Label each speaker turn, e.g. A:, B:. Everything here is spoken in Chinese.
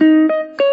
A: 嗯。